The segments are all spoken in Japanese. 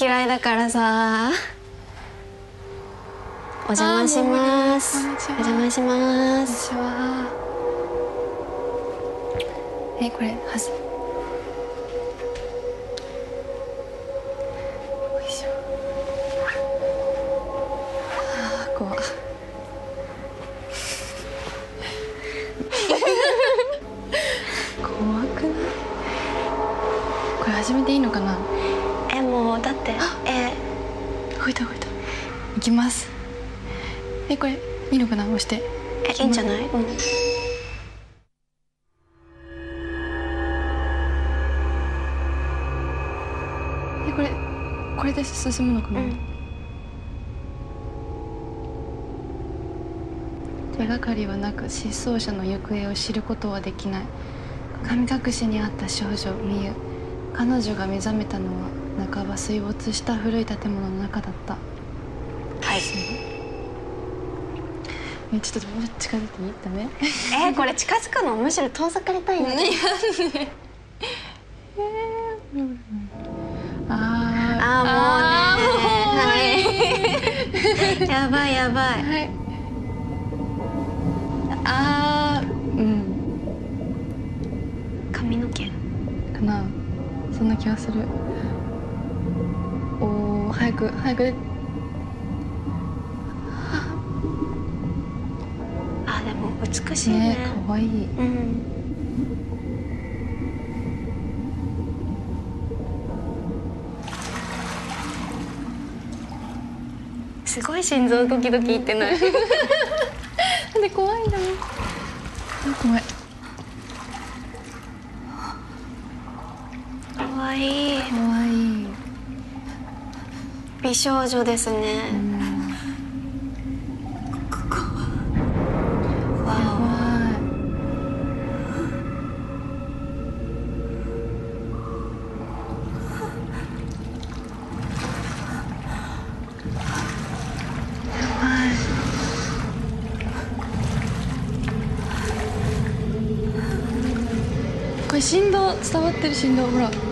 嫌いだからさ。お邪魔します。お邪魔します。私は。えこれはずして。えいいんじゃない、うん、えこれこれで進むのかな、うん。手がかりはなく失踪者の行方を知ることはできない。神隠しにあった少女ミユ。彼女が目覚めたのは半ば水没した古い建物の中だったはいえちょっともう近づいていい？ダメ？えこれ近づくのむしろ遠ざかりたいんだけどあーあーもうね。はい。やばいやばい。はい。あーうん。髪の毛。かな。そんな気がする。おー早く早く美しいね。ね可愛い。うん。すごい心臓ドキドキいってない。なんで怖い怖い。可愛い。可愛い。美少女ですね。わ伝わってる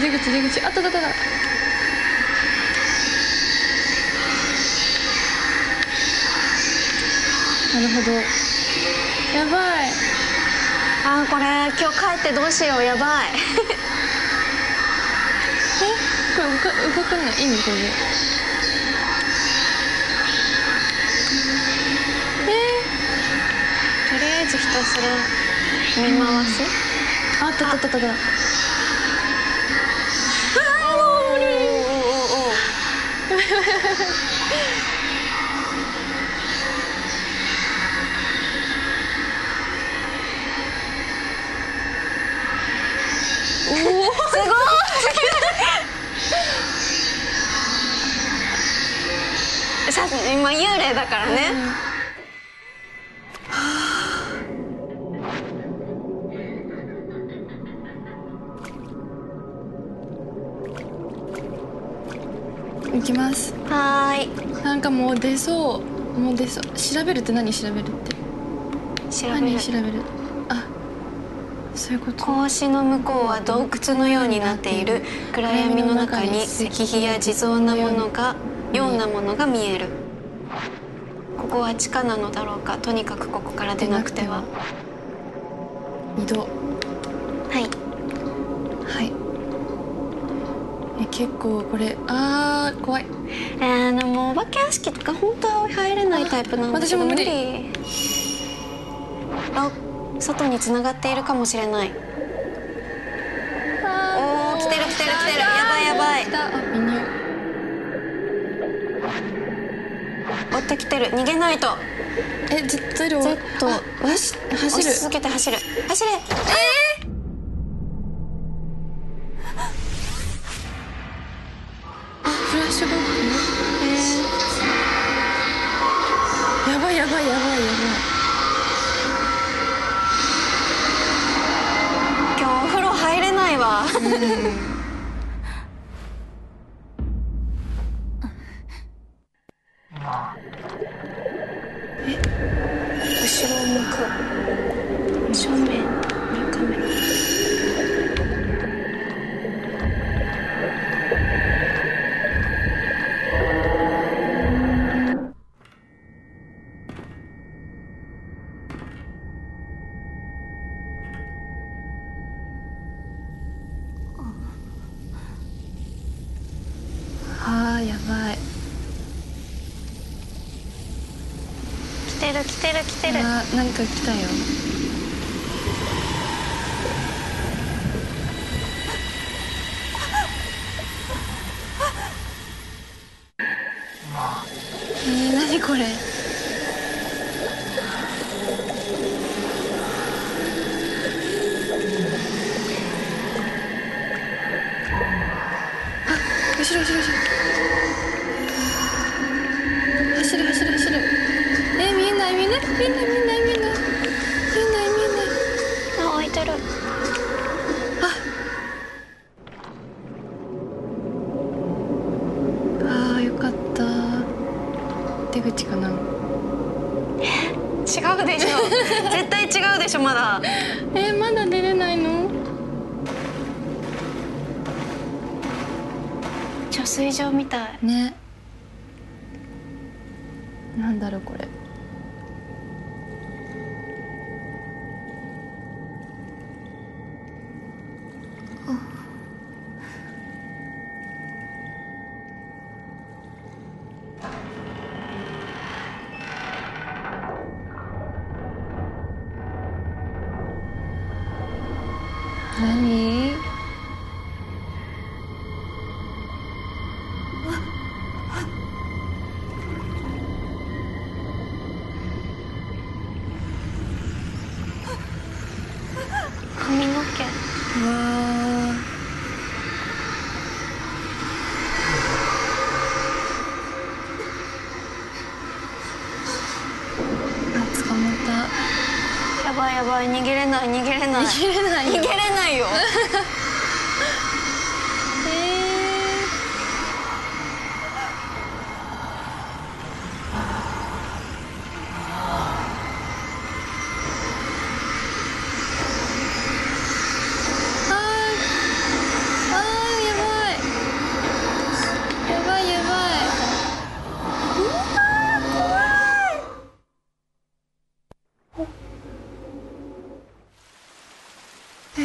口出口出口あったあったあった。なるほど。やばい。あーこれ今日帰ってどうしようやばい。え？これ動か動かないいいの？これで。とりあえずひたすら見回す、ああったあったあったあった おーすごい。さ今幽霊だからね、行きます。はーい。なんかもう出そう。もう出そう。調べるって何調べるって？調べる。何調べる？あそういうこと。格子の向こうは洞窟のようになっている。暗闇の中に石碑や地蔵なものがようなものが見える。ここは地下なのだろうか。とにかくここから出なくては。移動結構これあー怖い。えー、でもお化け屋敷とか本当は入れないタイプなんだけど私も無理。あ外に繋がっているかもしれない。あおー来てる来てる来てる。やばいやばい。あミニュ追ってきてる。逃げないと。えゼロ Z あ走押走る。し続けて走る。走れ。フうん。来たよ。貯水場みたい。ね。なんだろうこれ逃げれない逃げれない。逃げれないよ逃げれないよえー、あーあーやばいやばいやばいうわー怖いえ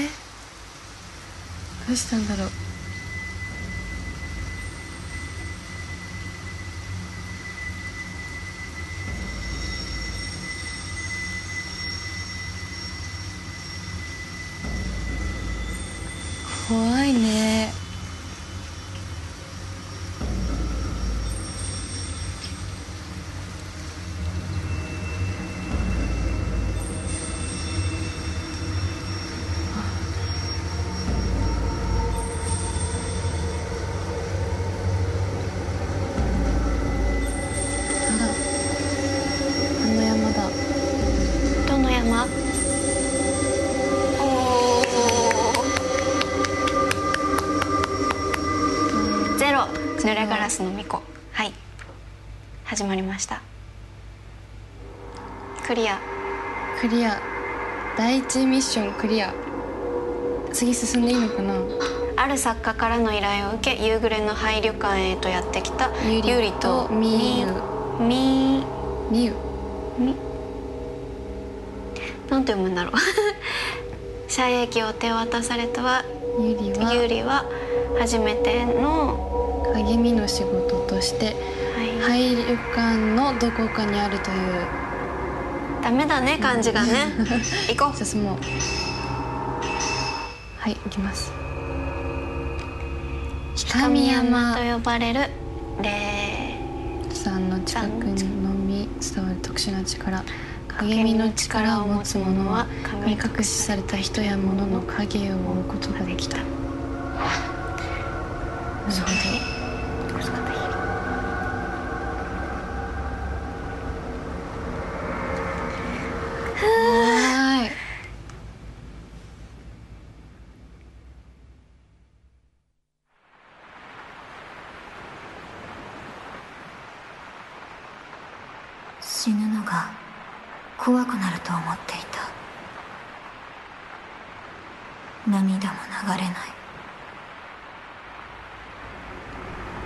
どうしたんだろう怖いねあらあの山だどの山おおゼロ濡れガラスの巫女はい始まりました。クリア。クリア。第一ミッションクリア。次進んでいいのかな？ある作家からの依頼を受け夕暮れの廃旅館へとやってきたゆりととみゆみみゆみなんて読むんだろう。謝液を手渡されたはゆりはゆりは初めての、励みの仕事としてはい廃旅館のどこかにあるという。ダメだね漢字がね。行こう。進もうはい行きます。神山と呼ばれる霊山の近くにのみ伝わる特殊な力。影見の力を持つ者は神隠しされた人や物の影を追うことができた。なるほどはい死ぬのが怖くなると思っていた涙も流れない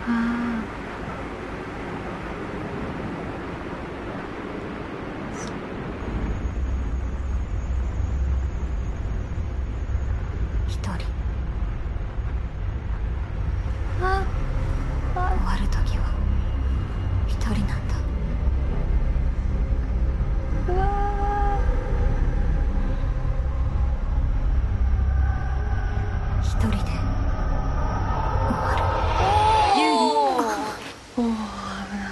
あ一人あ終わる時は一人なんだうわ一人で終わるおお危ない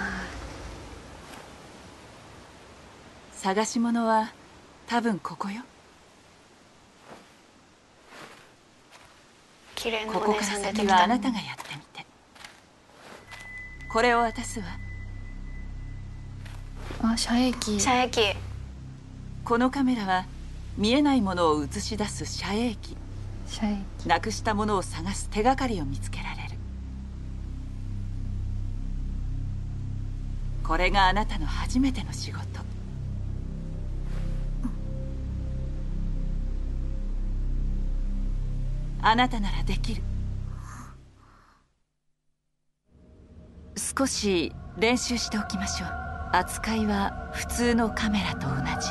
探し物は多分ここよ。綺麗なおここから姉さん出てあなたがやってみて。これを渡すわ。あ遮影射液このカメラは見えないものを映し出す遮影機。遮影なくしたものを探す手がかりを見つけられる。これがあなたの初めての仕事あなたならできる。少し練習しておきましょう。扱いは普通のカメラと同じ。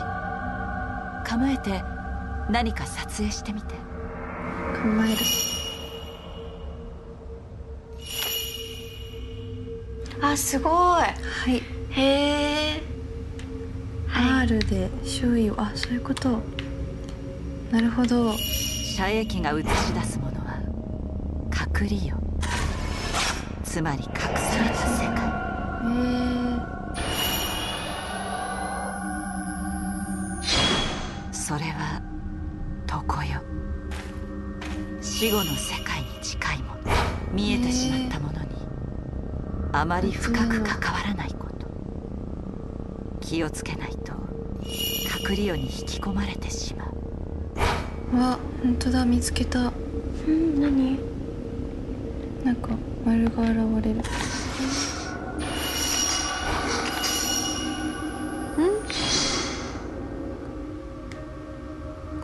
構えて何か撮影してみて。構える。あすごい。はい。へえ。R で周囲を。あそういうこと。なるほど遮影機が映し出すものは隠りよ。つまり隠された世界、それは床よ。死後の世界に近いもの。見えてしまったものにあまり深く関わらないこと。気をつけないと隠りよに引き込まれてしまう。わ。本当だ見つけた。うん何？なんか丸が現れる。ん？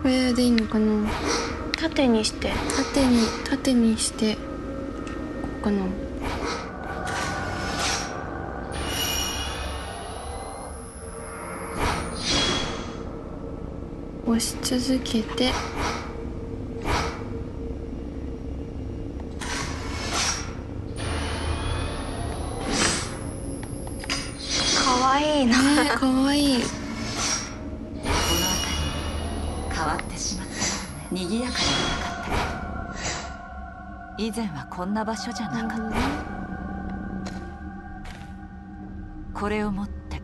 これでいいのかな？縦にして。縦に縦にして。こうかな。押し続けてこんな場所じゃなかった。これを持って。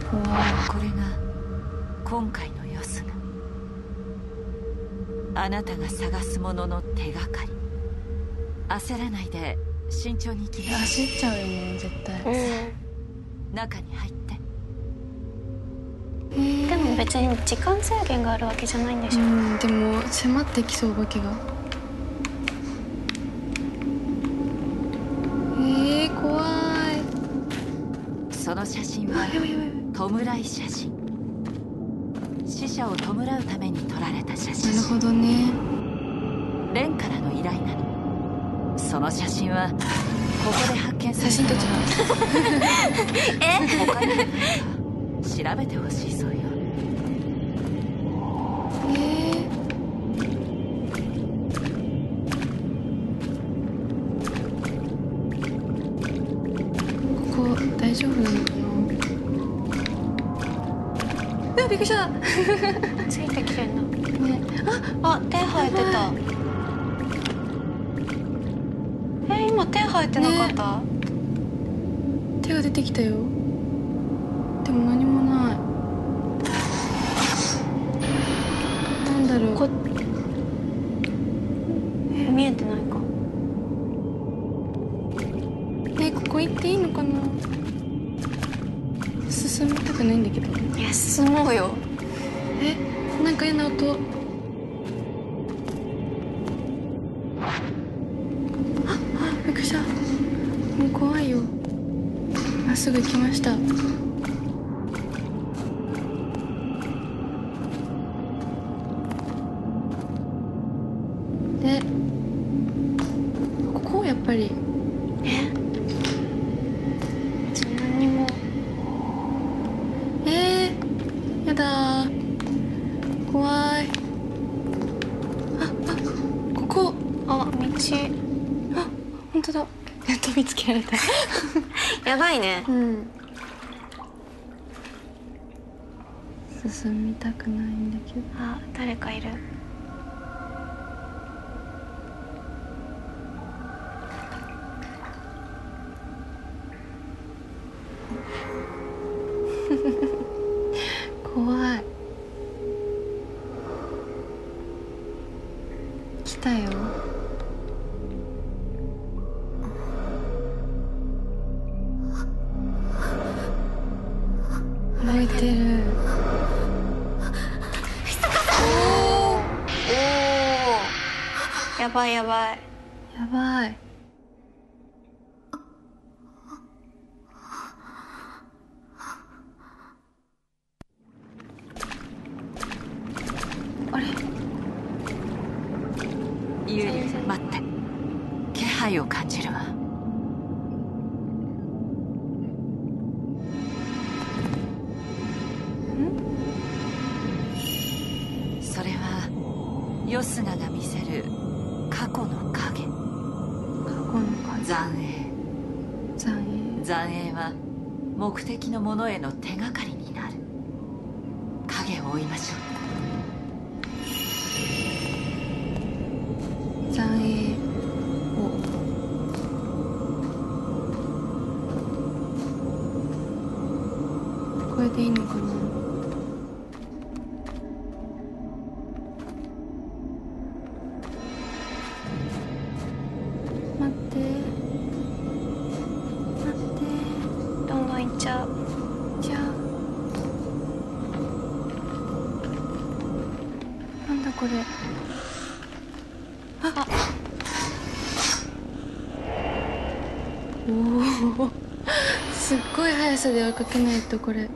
これが今回のヨスが。あなたが探すものの手がかり。焦らないで慎重に行きな焦っちゃうよね絶対。う中に入って別に時間制限があるわけじゃないんでしょ、うんでも迫ってきそうお化けが。えー、怖い。その写真は弔い写真。死者を弔うために撮られた写真。なるほどね。レンからの依頼なの。その写真はここで発見され写真撮っちゃう他に調べてほしいそうよう手が出てきたよ。でも何もない。なんだろう。こっいね。うん。進みたくないんだけど。あ誰かいる。ばいやばい。やばい。ちゃじゃなんだこれ。あ。おお すっごい速さで追いかけないとこれ。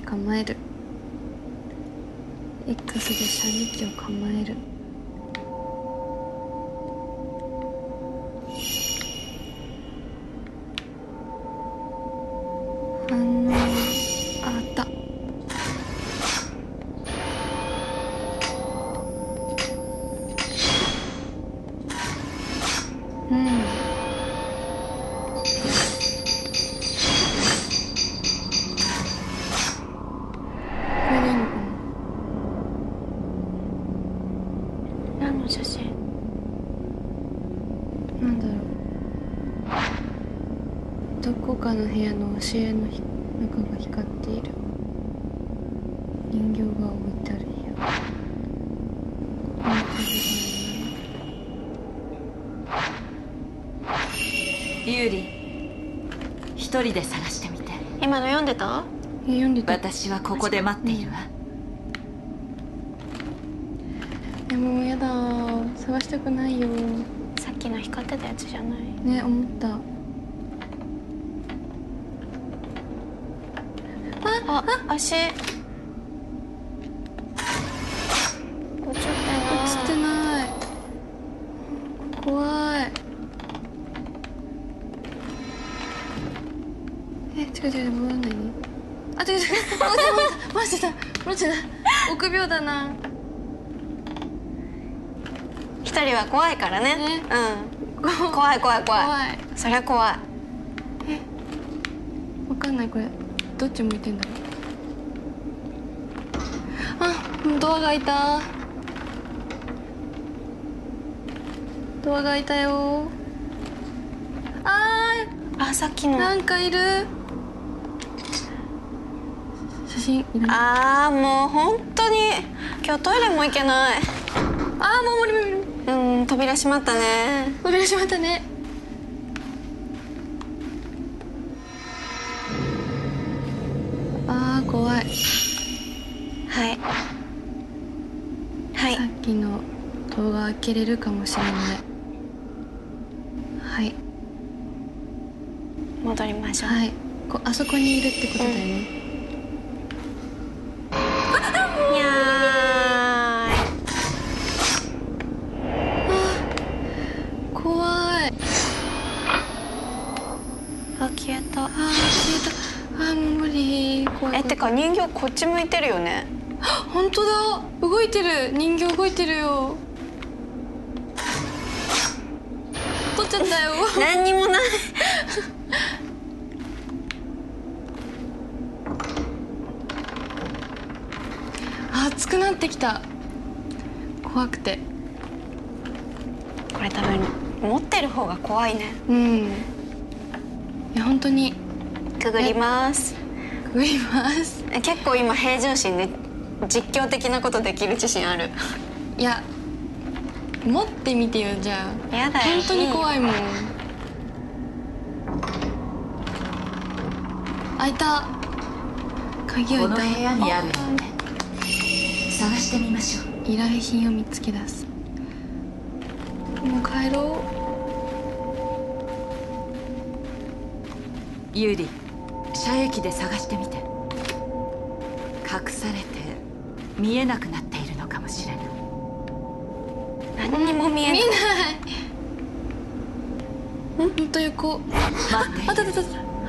構える。X で射撃を構える。私はここで待っているわ。えもうやだ探したくないよ。さっきの光ってたやつじゃない。ね思った。あ足ってた戻ってた臆病だな。一人は怖いからね。ねうん。怖い怖い怖い。怖い。そりゃ怖い。わかんないこれ。どっち向いてんだ？ろうあドアが開いた。ドアが開いたよ。ああさっきーの。なんかいるあーもう本当に。今日トイレも行けない。あーもう無理無理無理。うん扉閉まったね。扉閉まったね。あー怖い。はい。はい。さっきの動画開けれるかもしれない。はい。戻りましょう、はい。こあそこにいるってことだよね、に人形こっち向いてるよね。本当だ。動いてる。人形動いてるよ。取っちゃったよ。何にもない。あ熱くなってきた。怖くて。これ多分持ってる方が怖いね。うん。いや本当に。くぐりますくぐります。え結構今平常心で実況的なことできる自信ある？いや持ってみてよじゃあ。やだよ。本当に怖いもん。開いた。鍵こ開いた。の部屋にある探してみましょう。依頼品を見つけ出す。もう帰ろユーリ射液で探してみて。隠されて見えなくなっているのかもしれない。何にも見えない。う見えない。ん本当横待ってあったあったあった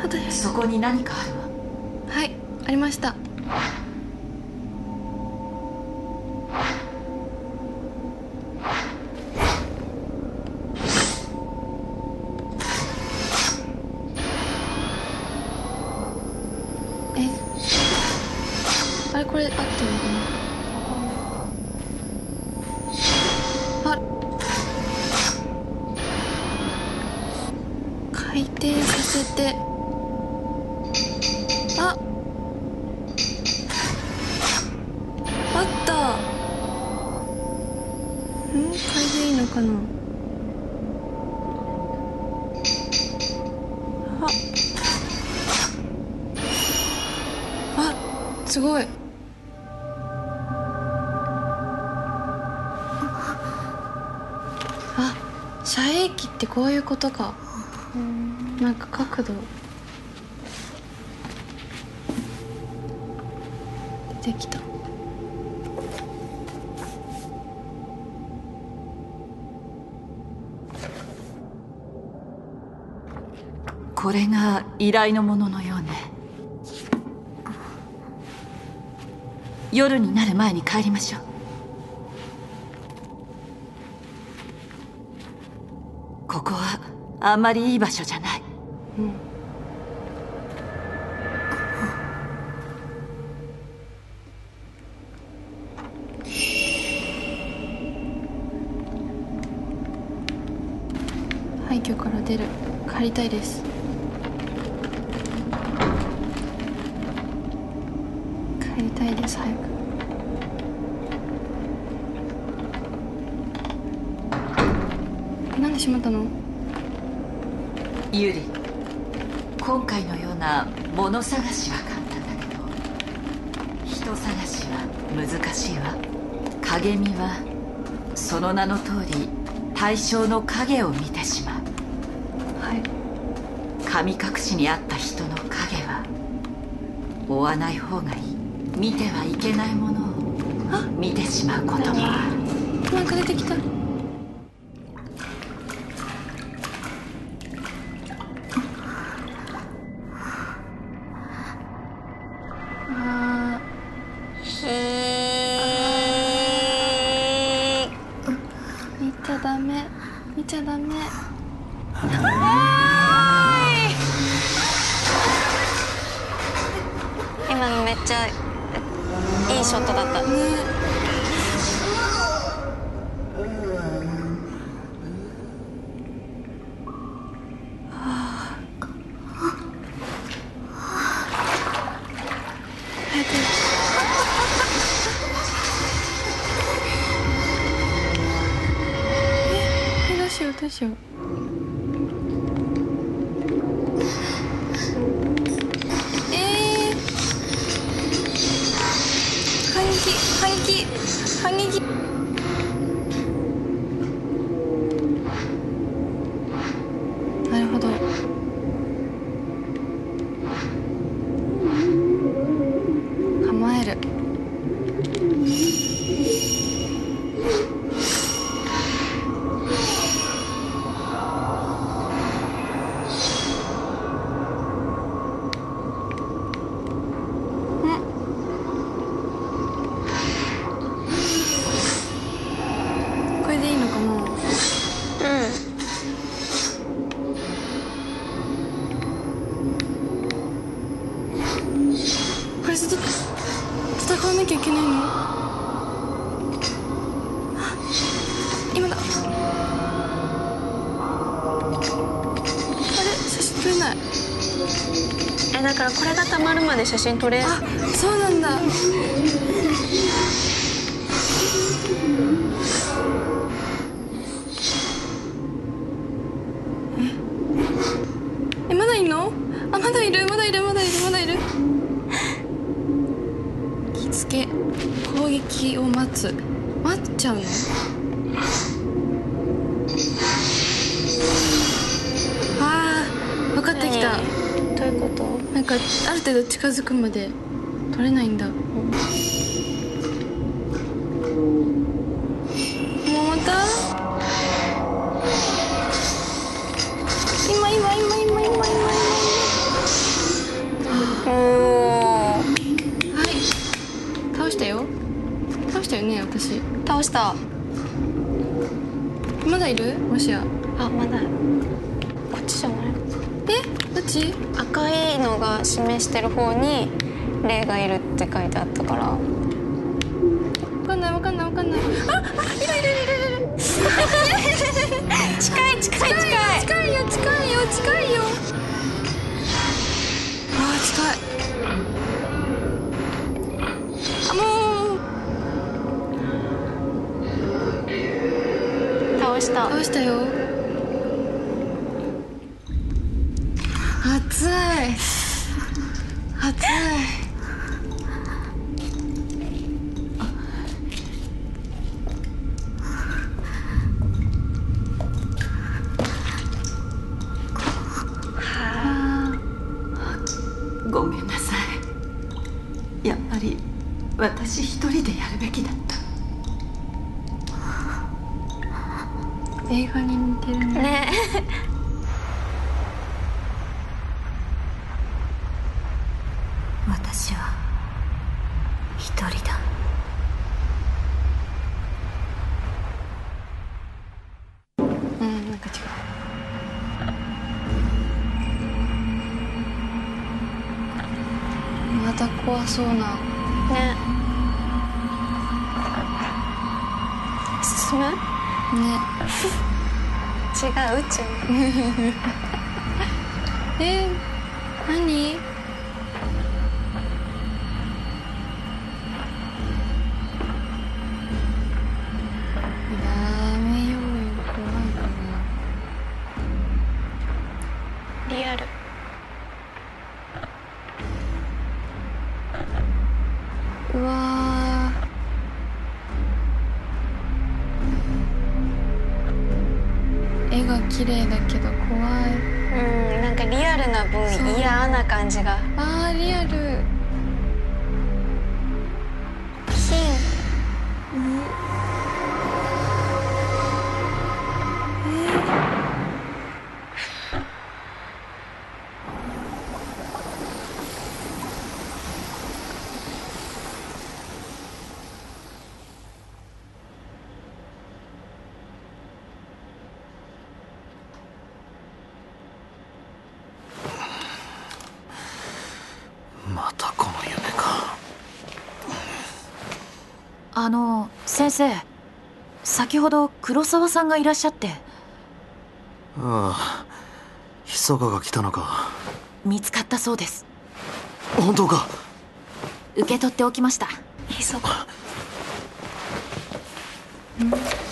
あったそこに何かあるわ。はいありましたことか。なんか角度。出てきた。これが依頼のもののようね。夜になる前に帰りましょうここはあんまりいい場所じゃない。廃墟から出る。帰りたいです。対象の影を見てしまう。はい。神隠しにあった人の影は追わない方がいい。見てはいけないものを見てしまうこともある。なんか出てきた。で写真撮れ。近づくまでち赤いのが示してる方に霊がいるって書いてあったから。分かんない分かんない分かんない。あっいるいるいるいる。近い近い近い。近いよ近いよ近いよ。あ近い。あもう。倒した。倒したよ。塞，好在。あの先生先ほど黒沢さんがいらっしゃって。ああ密かが来たのか。見つかったそうです。本当か。受け取っておきました。ひそか。射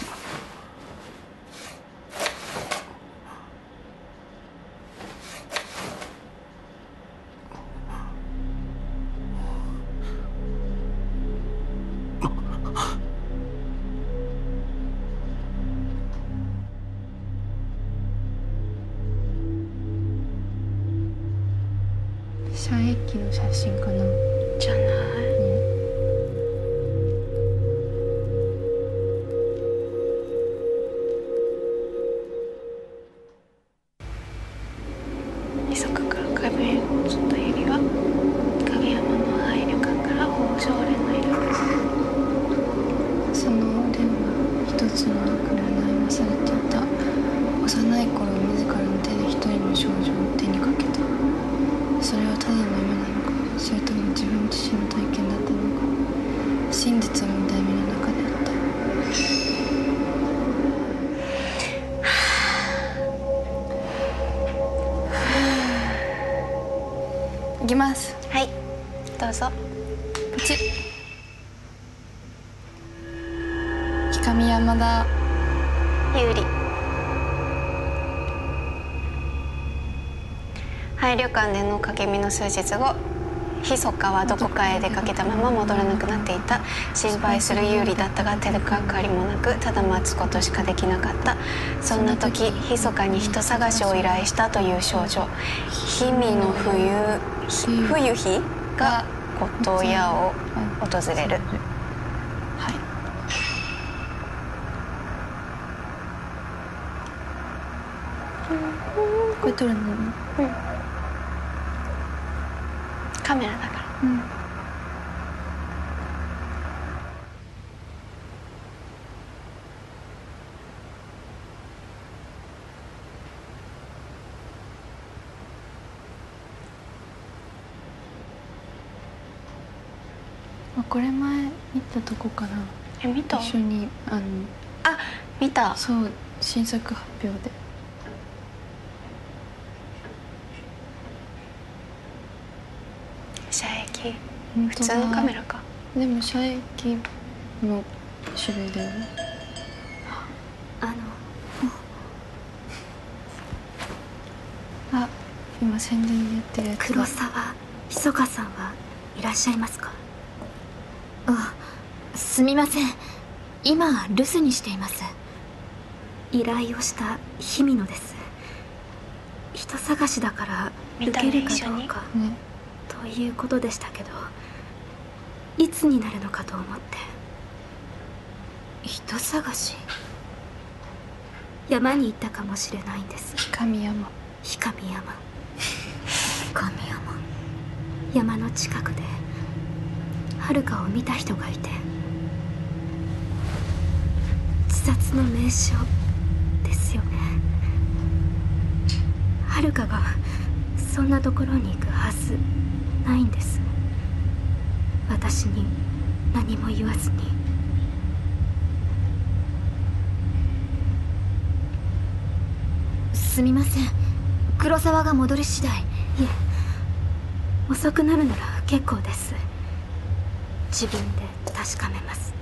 館での影見の数日後密かはどこかへ出かけたまま戻らなくなっていた。心配する有利だったが手がかりもなくただ待つことしかできなかった。そんな時密かに人探しを依頼したという少女。氷見の冬冬日が骨董屋を訪れるはいこれ撮るのカメラだからうんあこれ前見たとこかなえ見た一緒にあのあ見たそう新作発表で。射撃本普通のカメラか。でも射撃の種類だよね。あの。あ今宣伝でやってるやつ黒沢密かさんはいらっしゃいますか？あすみません。今留守にしています依頼をした日々野です。人探しだから受けるかどうかねということでしたけどいつになるのかと思って。人探し？山に行ったかもしれないんです。神山。氷上山。神山。山の近くで遥かを見た人がいて自殺の名所ですよね遥かがそんなところに行くはずないんです。私に何も言わずに。すみません。黒沢が戻り次第。いえ。遅くなるなら結構です。自分で確かめます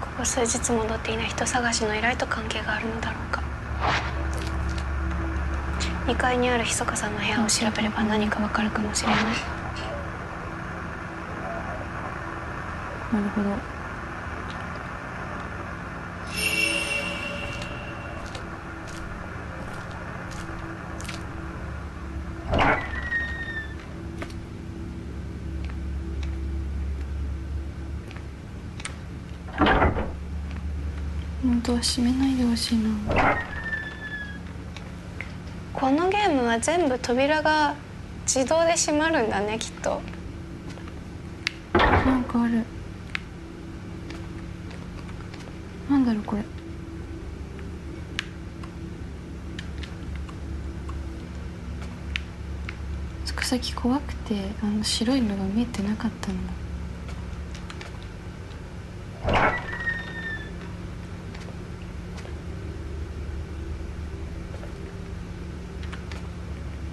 ここ数日戻っていない人探しの依頼と関係があるのだろうか。2階にあるひそかさんの部屋を調べれば何かわかるかもしれない。なるほど。閉めないでほしいな。このゲームは全部扉が自動で閉まるんだねきっと。なんかある。なんだろうこれ。つくさき怖くてあの白いのが見えてなかったんだ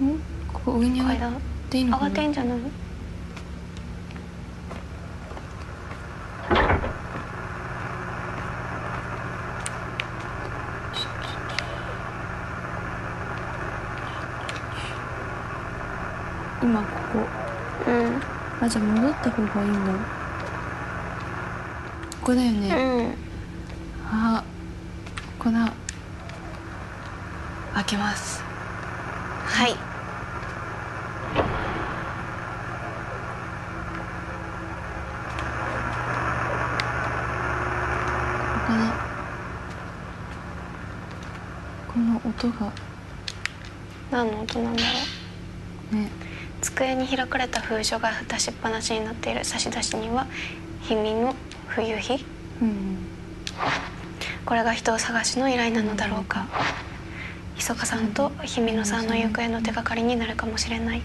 んここ上に上が階段っていいのかな上がってんじゃない？今ここ。うん。あじゃあ戻った方がいいんだ。ここだよね、うん。あここだ。開けますはいここかなこの音が。何の音なんだろう？ね。机に開かれた封書が出しっぱなしになっている。差出には「氷見の冬日。うん」これが人を探しの依頼なのだろうか。ひそかさんと氷見野さんの行方の手がかりになるかもしれない。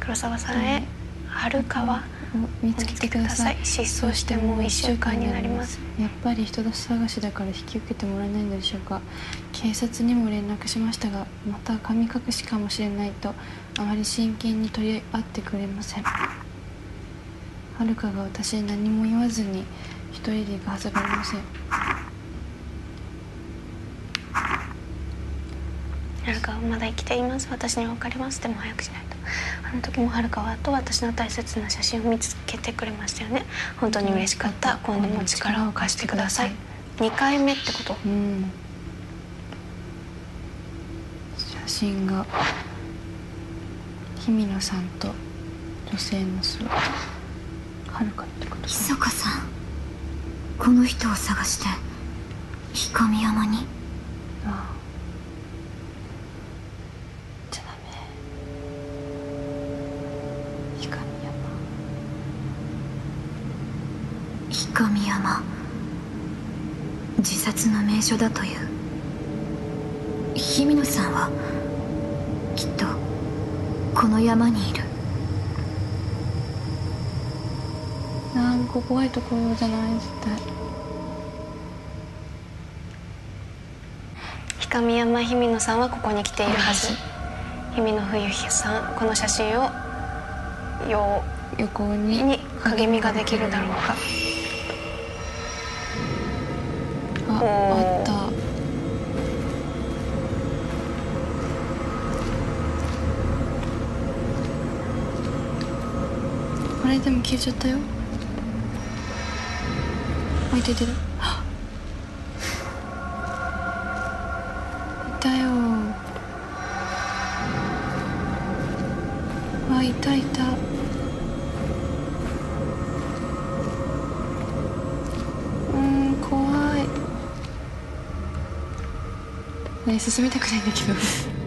黒沢さんへ春川。を見つけてください。失踪してもう1週間になります。やっぱり人探しだから引き受けてもらえないのでしょうか警察にも連絡しましたがまた神隠しかもしれないとあまり真剣に取り合ってくれません。はるかが私に何も言わずに一人で行くはずがありません。はるかはまだ生きています。私には分かります。でも早くしないと。あの時もはるかはと私の大切な写真を見つけてくれましたよね。本当に嬉しかった。今度も力を貸してください。2回目ってこと。うん写真が日比野さんと女性の姿はるかってことひそかさんこの人を探して氷上山に？ああ。じゃダメ。光山。氷上山。自殺の名所だという日比野さんはきっとこの山にいる。なんか怖いところじゃない？絶対。氷上山氷見野さんはここに来ているはず。氷見野冬日さんこの写真をよ横うにに影見ができるだろうか。ああったあれでも消えちゃったよ。あいててる。いたよ。あいたいた。うん怖い。ね進みたくないんだけど。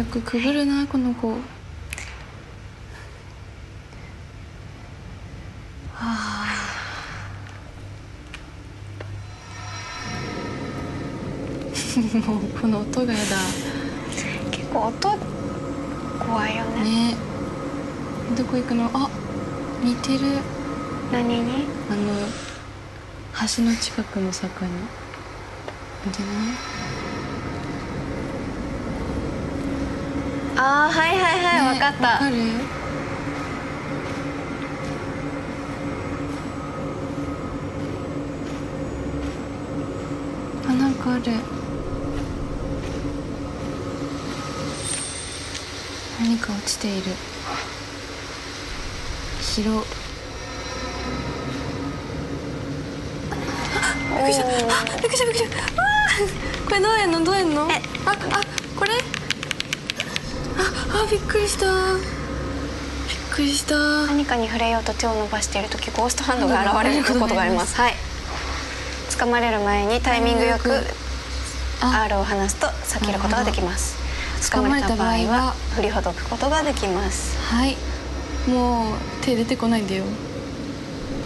よくくぐるなこの子。もうこの音がやだ。結構音怖いよね。ね。どこ行くの？あ似てる。何に？あの橋の近くの坂に似てな。いああはいはいはい、ね、分かった。かる？あなんかある。何か落ちている。拾うびっくりした。びっくりしたびっくりした。これどうやんの？どうやんの？えああびっくりした。びっくりした。何かに触れようと手を伸ばしている時ゴーストハンドが現れることがあります。はい。掴まれる前にタイミングよくあ。R を離すと避けることができます。掴まれた場合は振りほどくことができます。はい。もう手出てこないんだよ。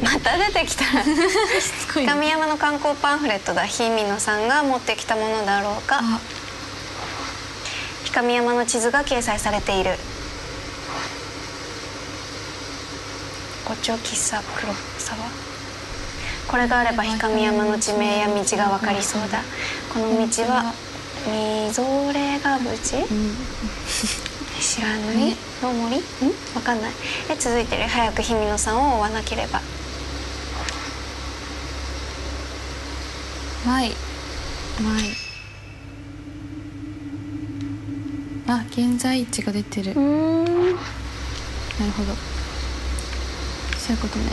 また出てきた 神山の観光パンフレットだ。日見野さんが持ってきたものだろうか。あ神山の地図が掲載されている。五丁喫茶黒沢これがあれば氷上山の地名や道が分かりそうだ。この道はみぞれが淵？うん知らない？の森？ん分かんない。え続いてる。早く日見野さんを追わなければ。前前あ現在地が出てる。なるほど。そういうことね。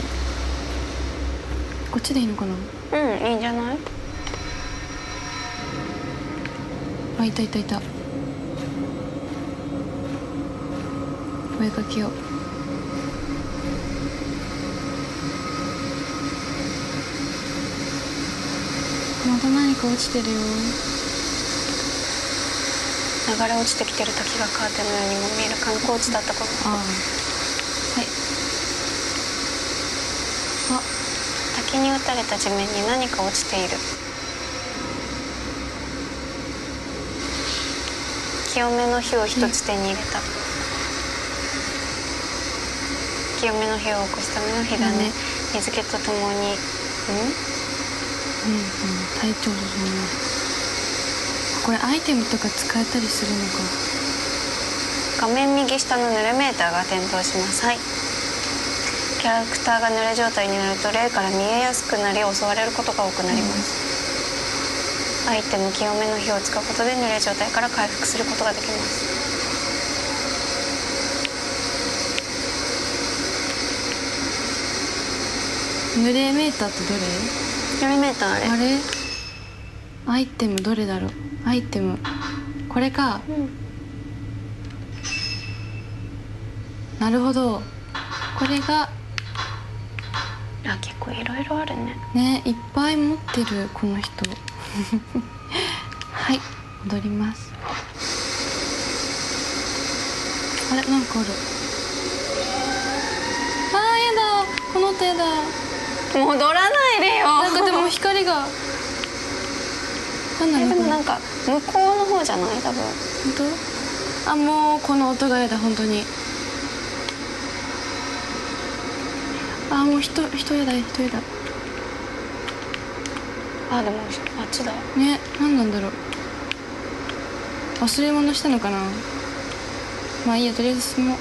こっちでいいのかな？うんいいんじゃない？あいたいたいた。追いかけようまた何か落ちてるよ流れ落ちてきてる滝がカーテンのようにも見える観光地だったこと。ああ。はい。あ。滝に打たれた地面に何か落ちている。清めの火を一つ手に入れた、清めの火を起こすための火だね、水気とともにん？うんうん。体調整えこれアイテムとか使えたりするのか。画面右下の濡れメーターが点灯しますはい。キャラクターが濡れ状態になると霊から見えやすくなり襲われることが多くなります、アイテム清めの火を使うことで濡れ状態から回復することができます。濡れメーターってどれ？濡れメーターあれ。あれ？アイテムどれだろう？アイテムこれか、なるほど。これがあ結構いろいろあるね。ねいっぱい持ってるこの人。はい戻ります。あれなんかある。あーやだ。この音やだ。戻らないでよ。なんかでも光がえでもなんか向こうの方じゃない？多分。本当？あもうこの音がやだ本当に。あもう人人やだ人やだ。あでもあっちだね何なんだろう。忘れ物したのかな。まあいいやとりあえず進もう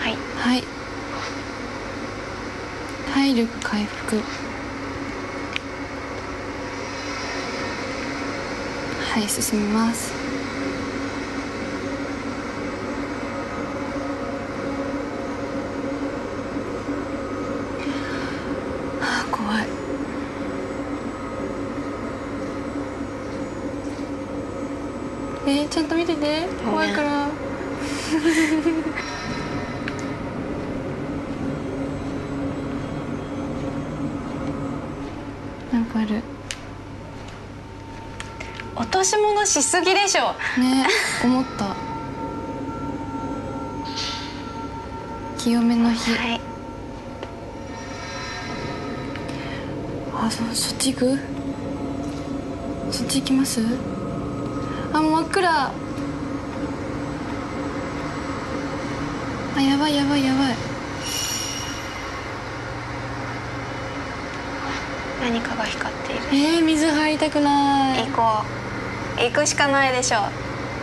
はいはい体力回復はい進みます。はあ怖い。えー、ちゃんと見てて怖いから。なんかある。落とし物しすぎでしょ。ね思った。清めの日、はい。あそそっち行く？そっち行きます？あもう真っ暗。あやばいやばいやばい。何かが光っている。えー、水入りたくない。行こう行くしかないでしょ。だ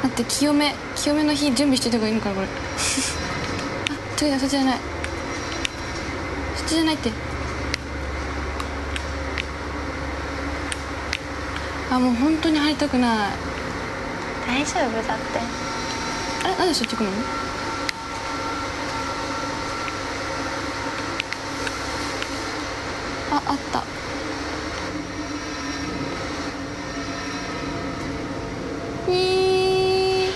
って清め清めの日準備してた方がいいのかなこれ。あちじゃないそっちじゃない。そっちじゃないって。あもう本当に入りたくない。大丈夫？だって。あれなんでそっち行くのああったえー、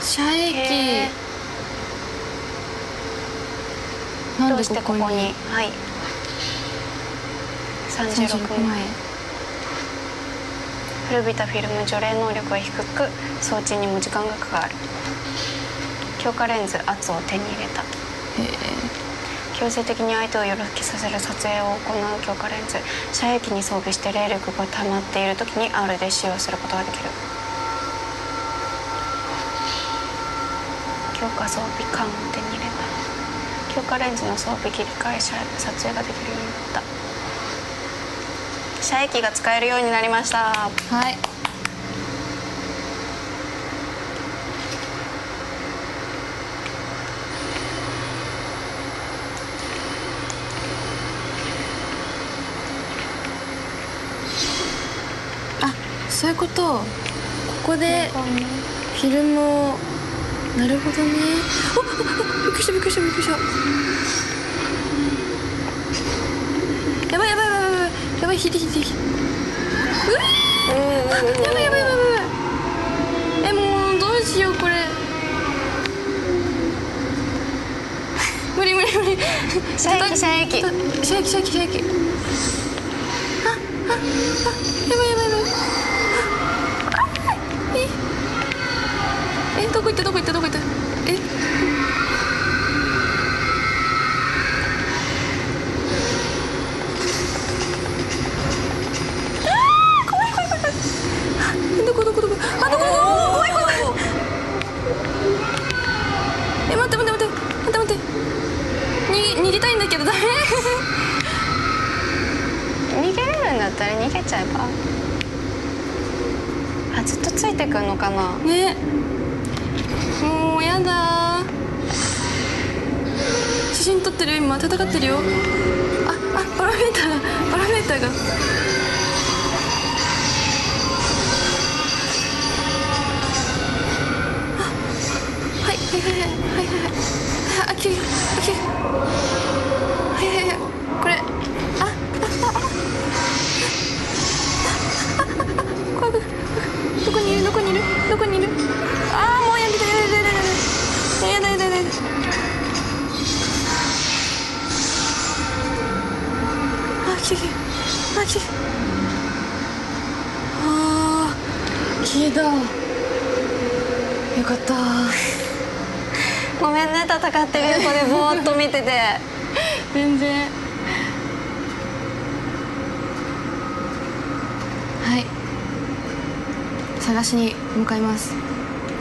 車駅へどうしてなんでここに。はい。36 36枚枚古びたフィルム除霊能力は低く装置にも時間がかかる。強化レンズ圧を手に入れた。強制的に相手をよろけさせる撮影を行う強化レンズ。射撃に装備して霊力が溜まっている時に R で使用することができる。強化装備缶を手に入れた。強化レンズの装備切り替え射撮影ができるようになった。射撃が使えるようになりました。はい。あそういうこと。ここでフィルムをなるほどね。ああびっくりしたびっくりしたびっくりした。やばいやばいやばいやばいやばい。引いて引いて引いて。うわー。やばいやばいやばい。やばいえもうどうしようこれ。無理無理無理。射撃射撃射撃射撃射撃あああやばいやばいやばいああええどこ行ったどこ行ったどこ行ったえどこどこどこあどこどこ怖い怖い怖いえ待って待って待って待って待って逃げ逃げたいんだけどダメ逃げれるんだったら逃げちゃえばあずっとついてくんのかなねもうやだ写真撮ってるよ。今戦ってるよ。ああバロメーターバロメーターが。探しに向かいます。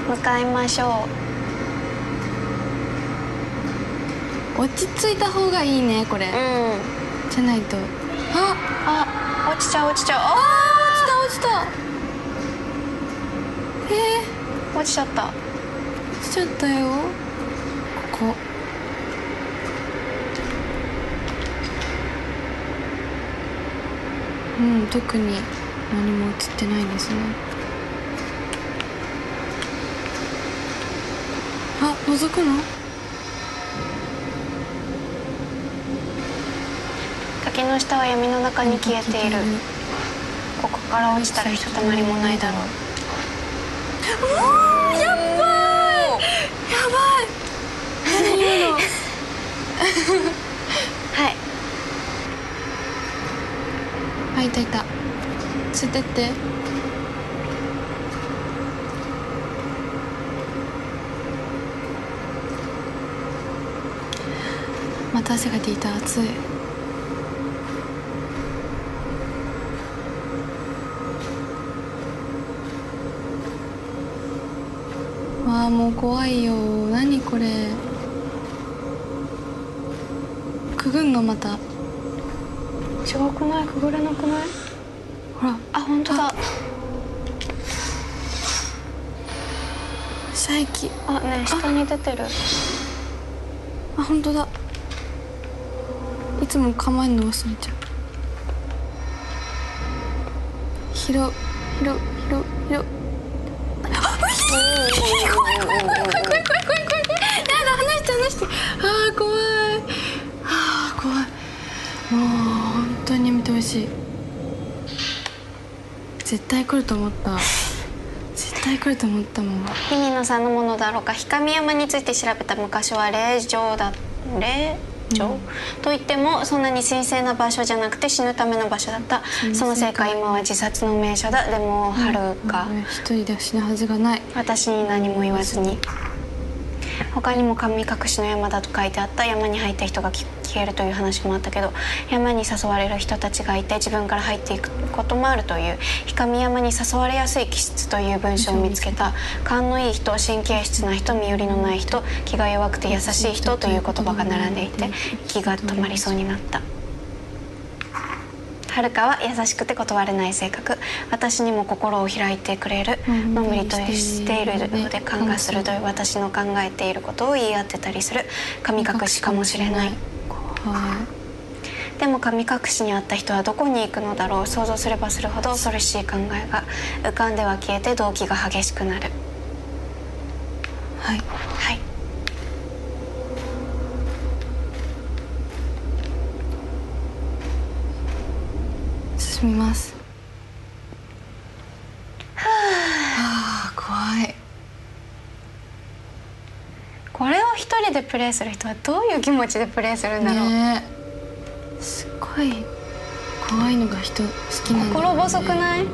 向かいましょ落ち着いた方がいいねこれ。ううん。じゃないと。ああ落ちちゃう落ちちゃう。ああ落ちた落ちた。えー？落ちちゃった。ー、落ちちゃったよ。ここ。うん特に何も映ってないですね覗くの？滝の下は闇の中に消えている。ここから落ちたらひとたまりもないだろう。おーやばい！やばい！はい。あいたいた。ついてって汗が出た暑い。わあもう怖いよ。何これ。くぐんのまた。違くないくぐれなくない？ほら。あ本当だ。射撃あね下に出てる。あ本当だいつも構えるの忘れちゃう。拾う拾う拾う拾う怖い怖い。怖い怖い怖い怖い怖い怖い。怖いやだ話して話して。あー怖い。あー怖い。もう本当にやめてほしい。絶対来ると思った。絶対来ると思ったもん。日比野さんのものだろうか。氷上山について調べた昔は霊場だ。霊？場、と言ってもそんなに神聖な場所じゃなくて死ぬための場所だった。そのせいか今は自殺の名所だ。でもはるか、俺一人で死ぬはずがない。私に何も言わずに。他にも神隠しの山だと書いてあった。山に入った人がき消えるという話もあったけど山に誘われる人たちがいて自分から入っていくこともあるという氷上山に誘われやすい気質という文章を見つけた勘のいい人神経質な人身寄りのない人気が弱くて優しい人という言葉が並んでいて気が止まりそうになった。はるかは優しくて断れない性格。私にも心を開いてくれるのんびりとしているので勘が鋭い私の考えていることを言い当てたりする。神隠しかもしれないはでも神隠しにあった人はどこに行くのだろう想像すればするほど恐ろしい考えが浮かんでは消えて動機が激しくなる。いはい。はい。進みますはあ怖いこれを一人でプレイする人はどういう気持ちでプレイするんだろう、ねえ。すっごい怖いのが人好きなんだ心細くない？い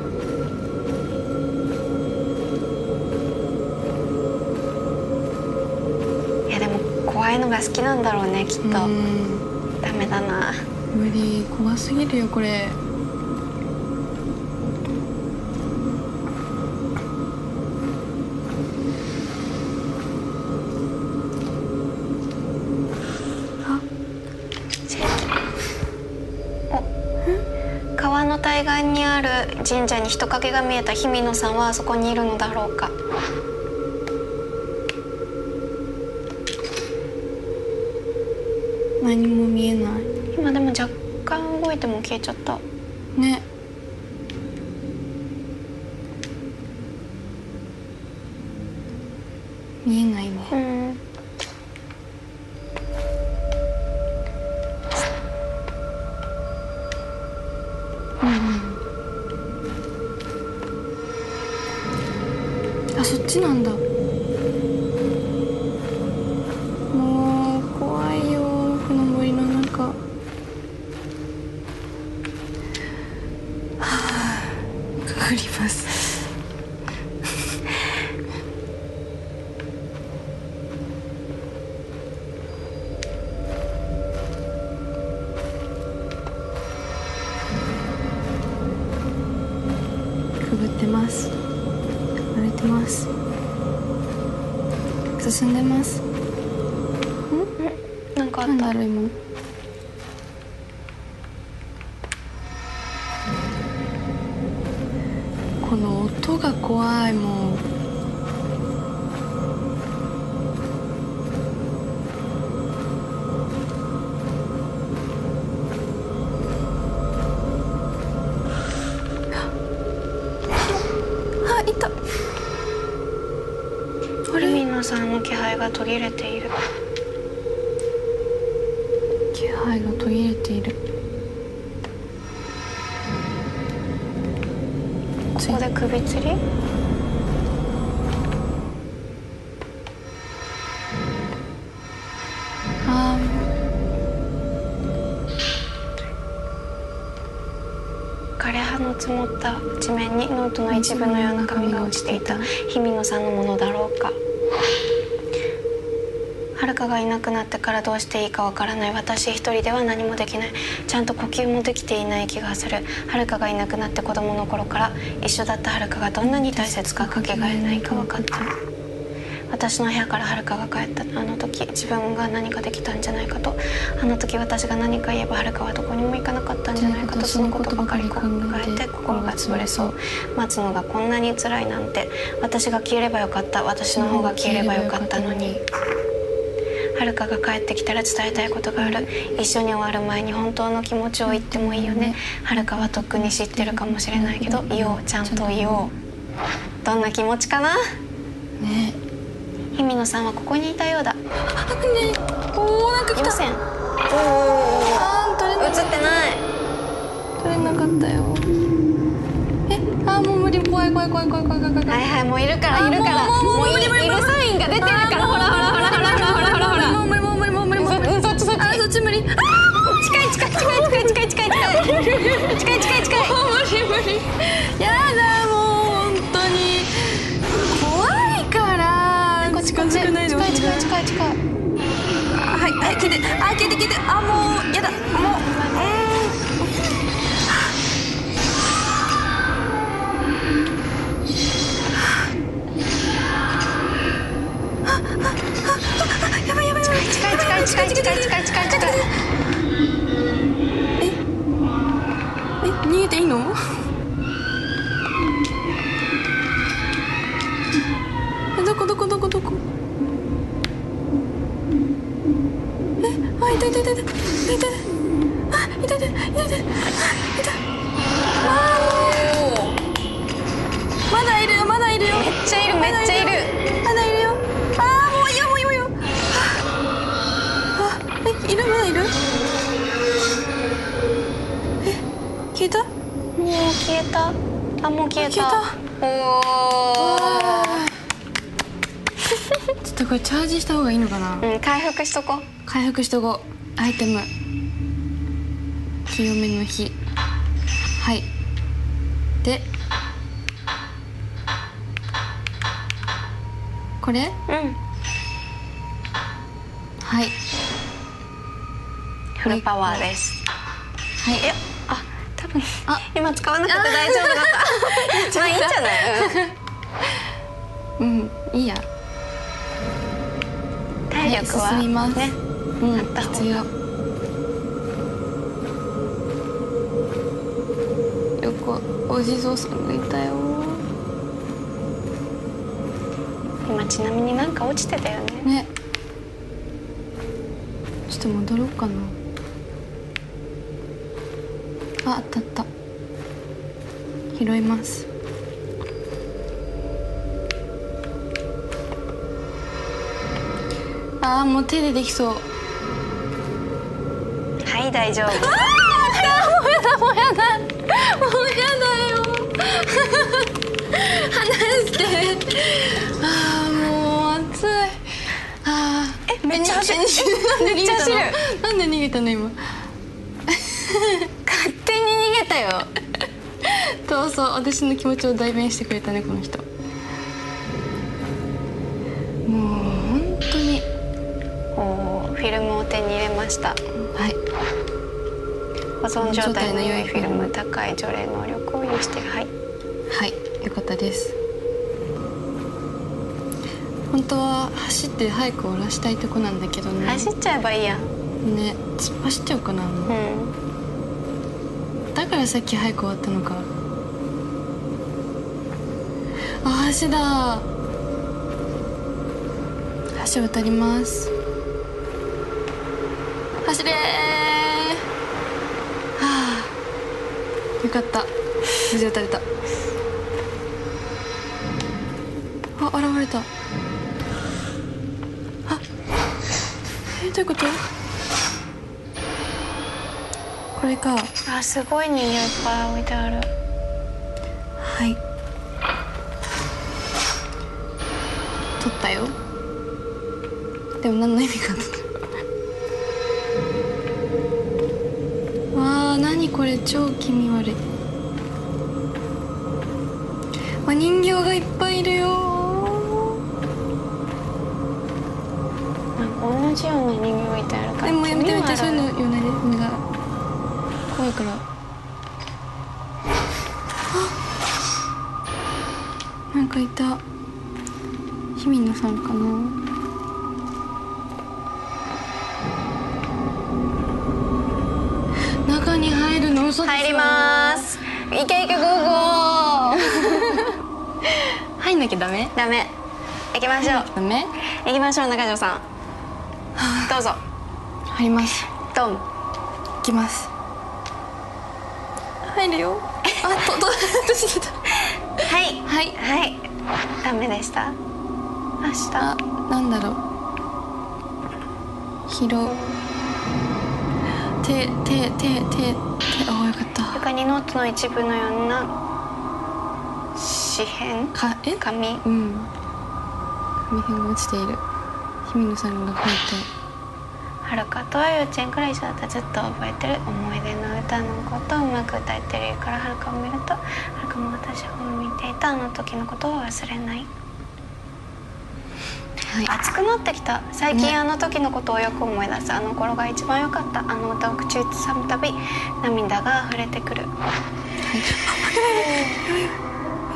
やでも怖いのが好きなんだろうねきっと、うん。ダメだな。無理。怖すぎるよこれ川の対岸にある神社に人影が見えた日比野さんはあそこにいるのだろうか。何も見えない。今でも若干動いても消えちゃった。ね自分のような紙が落ちていた日比野さんのものだろうか。はるかがいなくなってからどうしていいかわからない。私一人では何もできない。ちゃんと呼吸もできていない気がする。はるかがいなくなって子供の頃から一緒だったはるかがどんなに大切かかけがえないか分かった。私の部屋からはるかが帰ったあの時自分が何かできたんじゃないかと。あの時私が何か言えばはるかはどこにも行かなかったんじゃないかとそのことばかり考えて心が潰れそう。待つのがこんなに辛いなんて。私が消えればよかった。私の方が消えればよかったのに。はるかが帰ってきたら伝えたいことがある。一緒に終わる前に本当の気持ちを言ってもいいよね。はるかはとっくに知ってるかもしれないけど言おう。ちゃんと言おう。どんな気持ちかな？ね。日比野さんはここにいたようだ。ねおおなんか来た。いません。あー取れな映ってない。取れなかったよ。えあーもう無理。怖い怖い怖い怖い怖い怖い怖い。はいはいもういるからいるから。もうもうもうい無理無理いるサインが出てるからほらほらほらほらほら。ほらほらほらもう無理もう無理もう無理もう無理。そそっちそっちあそっち無理。あ近い近い近い近い近い近い近い近い近い近い近い。ー無理無理。やだいはい聞いてあ聞いて聞いてあもうやだもうやばいやばいやばい近い近い近い近い近い近い近い近いえ逃げていいのえいたいたいたいた。いたいたあいたいたいたいまだいるよまだいる。よめっちゃいるめっちゃいるまだいるよ。あーもういいよ。もういいあえいるまだいるえ消えた。もう消えた。あもう消えた。消おおちょっとこれチャージした方がいいのかな？うん回復しとこ回復しとこうアイテム。清めの日はい。で。これ？ううん。はい。フルパワーです。はい。えあ多分あ。今使わなくて大丈夫だった。まあいいんじゃない、うんうんいいや。体力は、はい進みます。ねうん。必要。よくお地蔵さんがいたよ。今ちなみになんか落ちてたよね。ね。ちょっと戻ろうかな。ああったあった。拾います。あーもう手でできそうはい大丈夫。もうやだもうやだよ離して。あーもう暑い。あーえめっちゃ走るなんで逃げたのなんで逃げたの今勝手に逃げたよ。そうそう私の気持ちを代弁してくれたねこの人。もう本当に。おーフィルムを手に入れました。はい。保存状態の良いフィルム高い除霊能力を有してるはい。はいよかったです。本当は走って早く終わらしたいとこなんだけどね。走っちゃえばいいやん。ね突っ走っちゃおうかな。うん。だからさっき早く終わったのか。あ橋だ橋渡ります走れーはあ。よかった。無事渡れた。あ現れた。あ。えどういうこと？これか。あすごい人形いっぱい置いてある。はい。取ったよ。でも何の意味か入んなきゃダメダメ行きましょう中条さん。どうぞ。入ります。ドン。いきます。入るよ。あとと閉じてたはい。はい。はい。ダメでした。明日。あなんだろう。疲労手手手手手。あよかった。床にノートの一部のような紙片？かえ？紙？うん紙片が落ちている。日比野さんが書いて。はるかとは幼稚園くらい一緒だったずっと覚えてる。思い出の歌のことをうまく歌えてるからはるかを見るとはるかも私を見ていたあの時のことを忘れない。はい。熱くなってきた。最近あの時のことをよく思い出す。あの頃が一番良かった。あの歌を口ずさむたび涙が溢れてくる。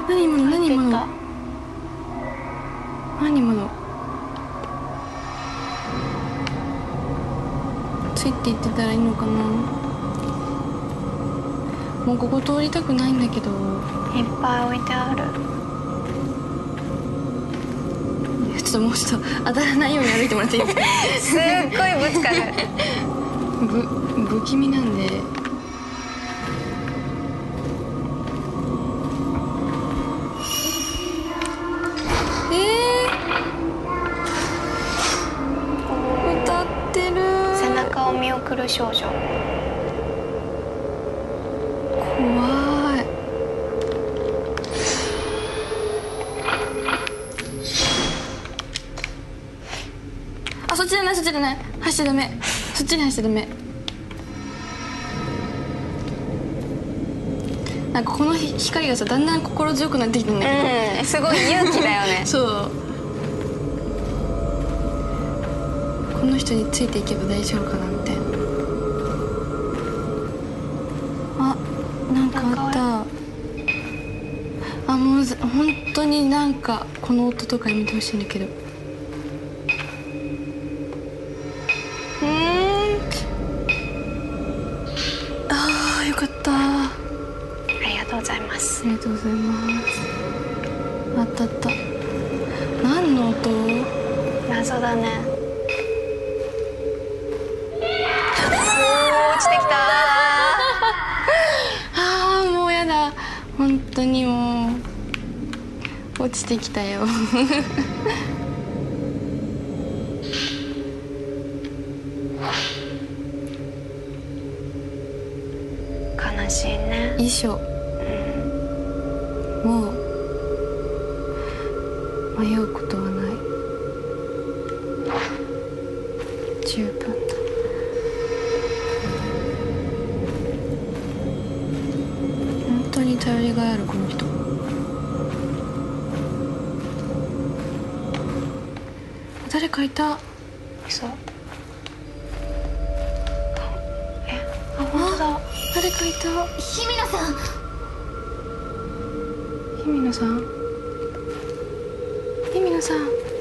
何今の何今の何今のついていってたらいいのかな？もうここ通りたくないんだけど。いっぱい置いてある。ちょっともうちょっと当たらないように歩いてもらっていいですか？すっごいぶつかる。ぶ不気味なんでない走っちゃダメ。そっちに走っちゃダメ。なんかこのひ光がさだんだん心強くなってきてんだけど、うんすごい勇気だよね。そう。この人についていけば大丈夫かなみたいな。あなんかあった。あもうず本当になんかこの音とかやめてほしいんだけどしてきたよ。誰かいた日比野さん。日比野さん日比野さん。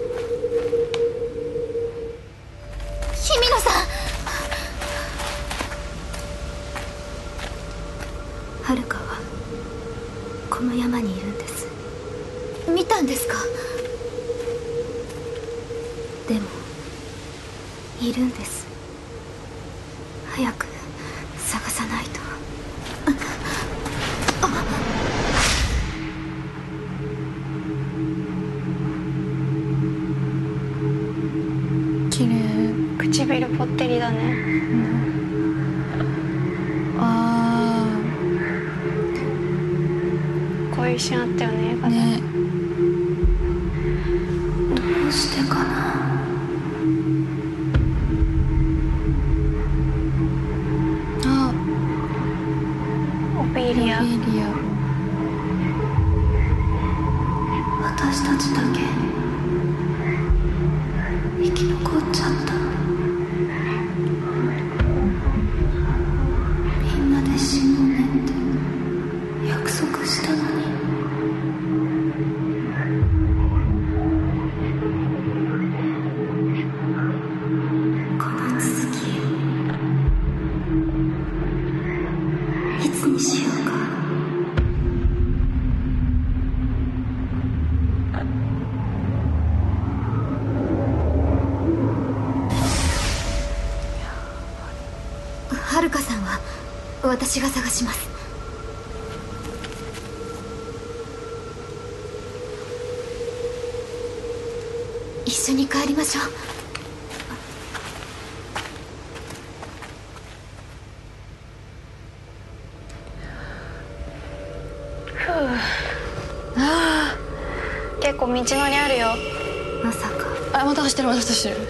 私。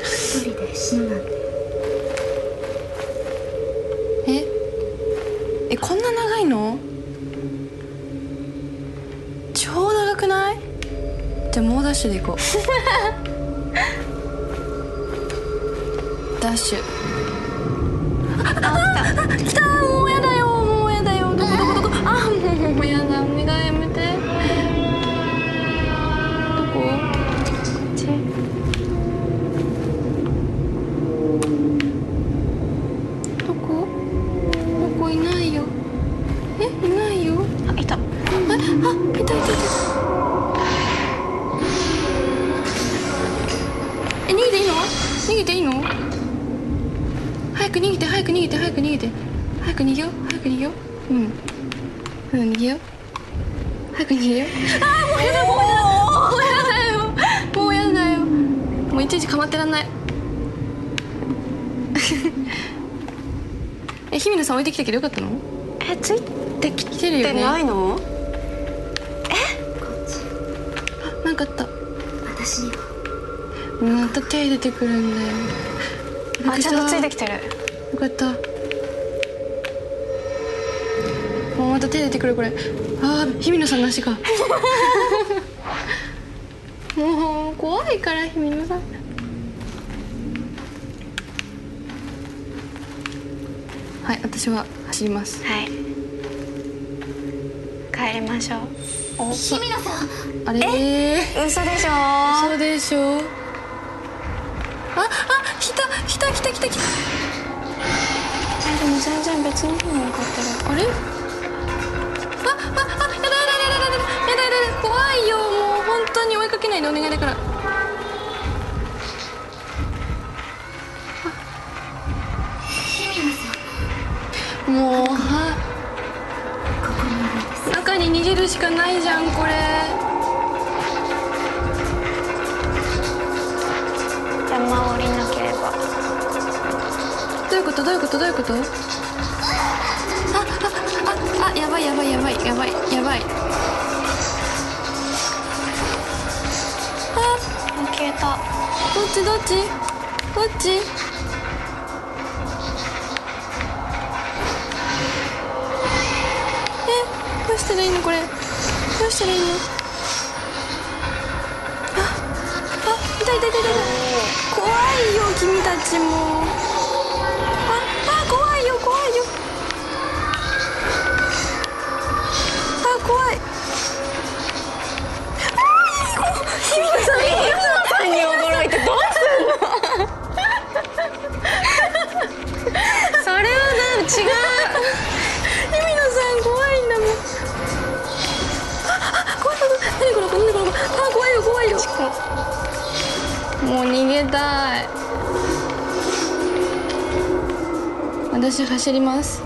いてきたけどよかったの？えついできてるよてね。ないのなんかあった。私には。また手出てくるんだよ。あちゃんとついてききてる。よかった。もうまた手出てくるこれ。あー日比野さんの足が。もう怖いから日比野さん私は走ります。はい。帰りましょう。お日野さん。あれ？え？嘘でしょ？嘘でしょ？ああ来た来た来た来た来た。でも全然別の方に向かってるあれ？あああやだやだやだやだやだやだ怖いよもう本当に。追いかけないでお願いだから。走もう逃げたい。私走ります。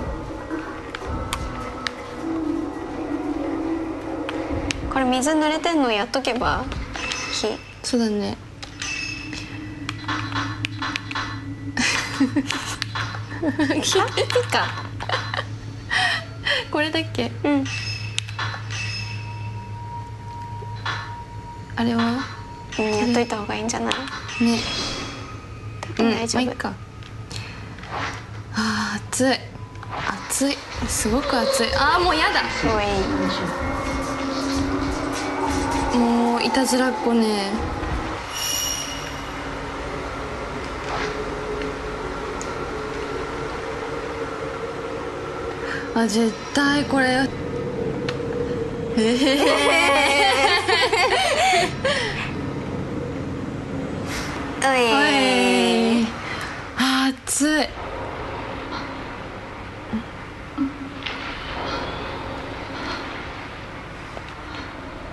これ水濡れてんのやっとけば？火。そうだね。火？か。これだっけ？うん。あれは？うんやっといた方がいいんじゃない？ね。大丈夫。まあいっか。あー暑い。暑い。すごく暑い。あーもうやだ。もうい。いもういたずらっ子ね。あ絶対これ。え うい。えー、あ暑い。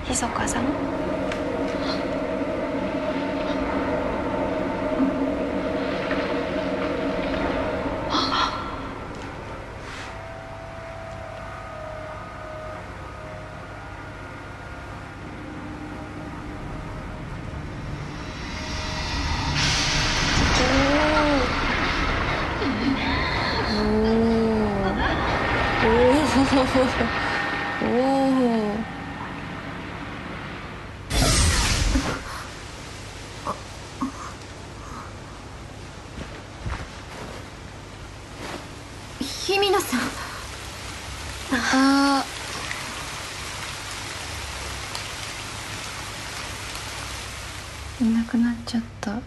ひそかさんおお日比野さんあーいなくなっちゃった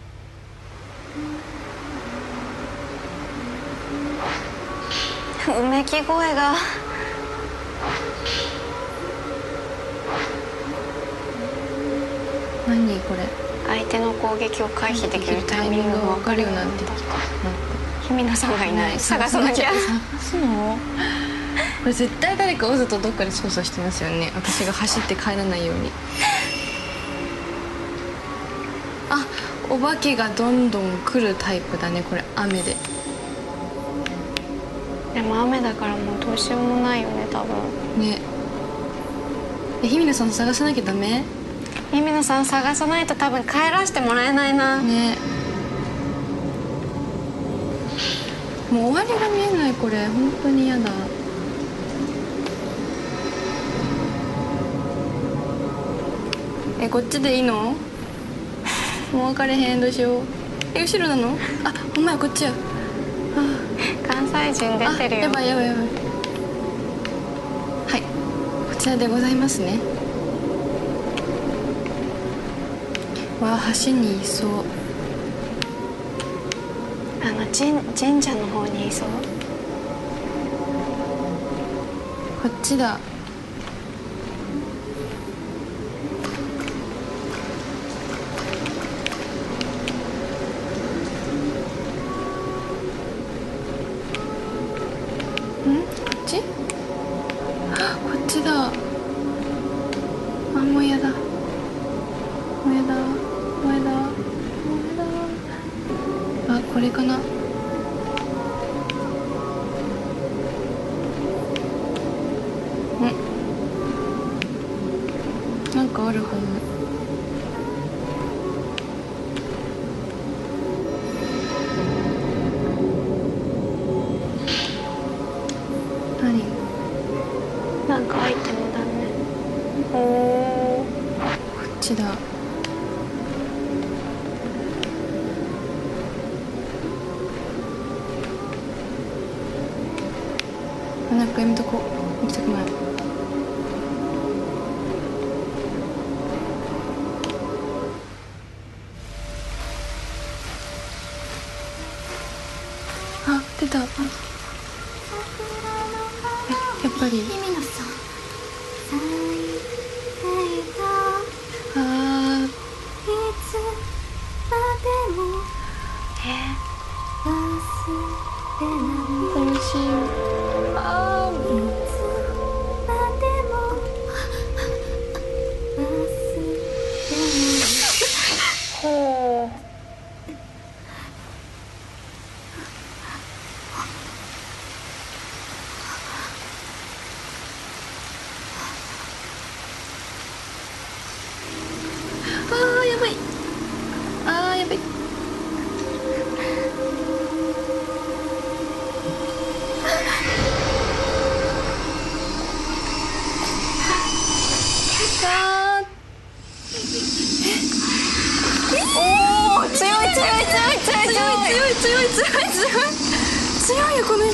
うめき声が。何これ？相手の攻撃を回避できるタイミングが分かるようになってきた。日比野さんがい。ない探さなきゃ。探すの？これ絶対誰かわざとどっかで操作してますよね。私が走って帰らないように。あお化けがどんどん来るタイプだねこれ。雨ででも雨だからもうどうしようもないよね多分。ね。え日比野さん探さなきゃダメ？日比野さん探さないと多分帰らせてもらえないな。ね。もう終わりが見えないこれ。本当に嫌だ。えこっちでいいの？もう分かれへんどうしよう。え後ろなの？あほんまやこっちや 関西人出てるよ。あやばいやばいやばい。はい。こちらでございますね。わあ橋にいそう。あの神神社の方にいそう。こっちだ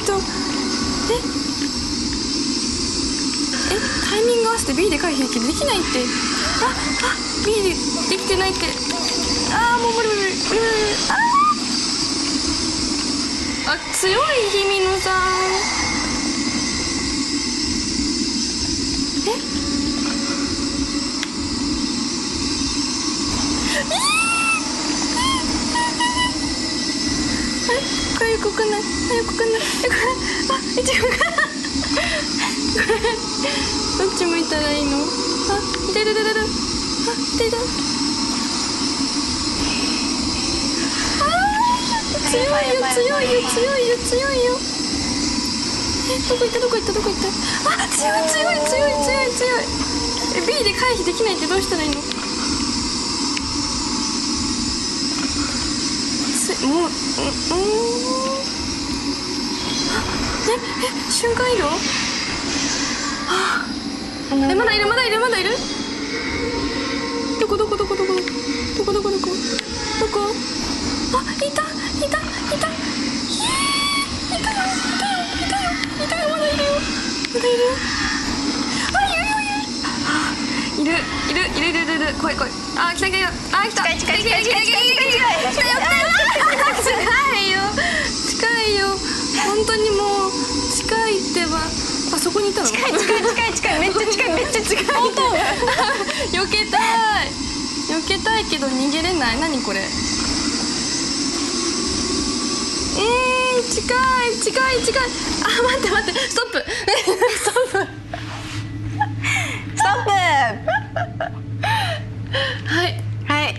とえ？え？タイミング合わせて B で回避できるできないって。ああ B でできてないって。ああもう無理無理無理無理。無理ああ強い日比野さんえあれこれ。動かな。いあ動かんな。いこれあえ違うかこれどっち向いたらいいのあ痛い痛い痛い痛いあ痛い痛いあ強いよ強いよ強いよ強いよえどこ行ったどこ行ったどこ行ったあ強い強い強い強い強いえ B で回避できな。いってどうしたらいいのつもううんうん。あええ瞬間移動？えまだいるまだいるまだいる。どこどこどこどこどこどこどこ？どこ？あいたいたいたいた。いたよいたよいたよいたよまだいるよ。まだいるよ。あいるよいる。あいるいるいるいるいる。いる怖い怖い。あ来た来たあ来た。近い近い近い近い近い近い近い。近いよ近いよ。近いよ。本当にもう近いってば。あそこにいたの？近い近い近い近い。めっちゃ近いめっちゃ近い。本当？避けたい。避けたいけど逃げれない。何これ？えー、近い近い近い。あ待って待って。ストップストップストップはいはい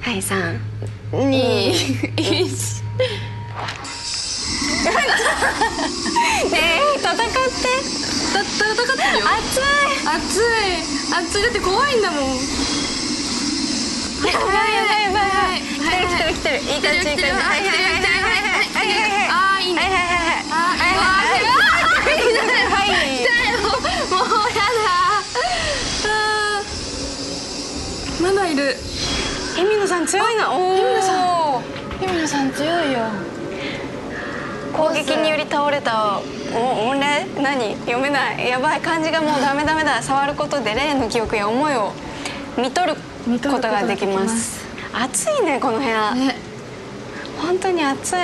はい三二一 ねえ戦って。だ戦ってるよ。熱い。熱い。熱い。だって怖いんだもん。やばいやばいやばい。はいはい。来てる来てる来てるいい感じいい感じはいはいはいはいはいはいはいあーいいねはいはいはいはいはいはい来たよもうやだまだいるエミノさん強いなおおエミノさんさん強いよ。攻撃により倒れたお音霊何？読めない。やばい。漢字がもう ダメダメだ。触ることで霊の記憶や思いを見とる見とることができます。暑いねこの部屋、ね。本当に暑い。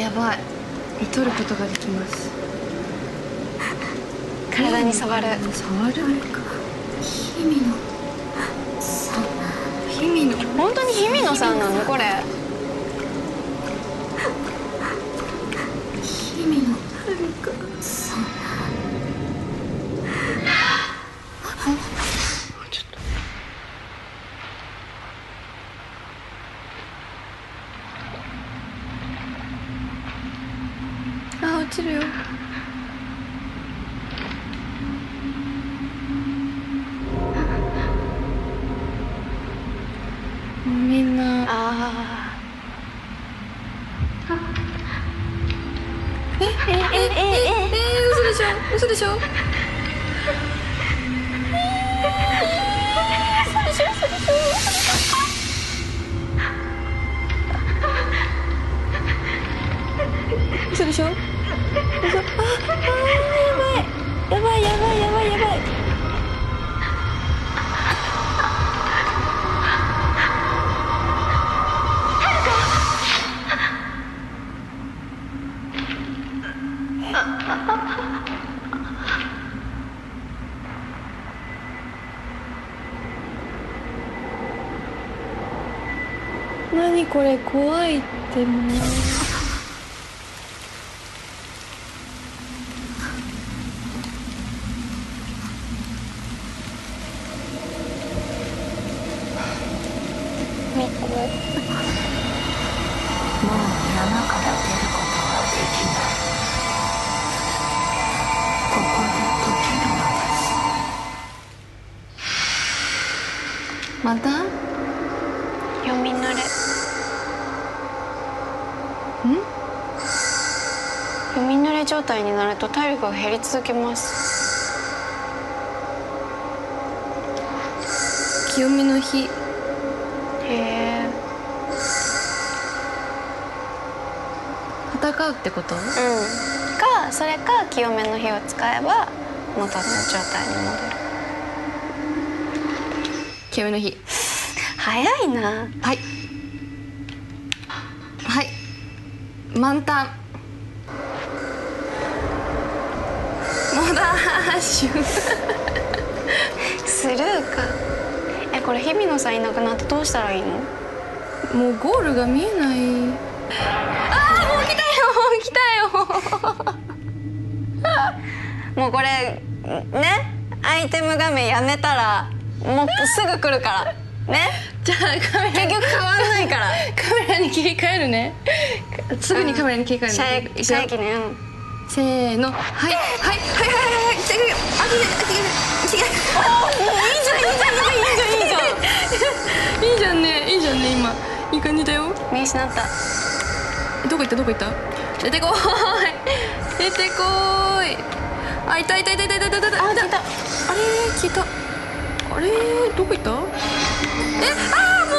やばい。見とることができます。体に触る。触る日々のさん。日々の。本当に日比野さんなの？これ Demon. と体力が減り続けます。清めの日。へえ。戦うってこと？うん。かそれか清めの火を使えば元の状態に戻る。清めの日。早いな。はい。はい。満タンモダーシュスルーか。えこれ日比野さんいなくなってどうしたらいいの？もうゴールが見えない。ああもう来たよ。もう来たよもうこれね？アイテム画面やめたらもうすぐ来るから。ね？じゃあカメラ結局変わんないから。カメラに切り替えるね。すぐにカメラに切り替えるね。イシャイキね。うん。せーの。はい。はい。はい。はい。はいあいいじゃんねいいじゃんね今いい感じだよどこ行ったどこ行った出てこーい出てこーいあいたいたいたいたいたいたいたあ聞いたあれ聞いたあれどこ行ったえあーも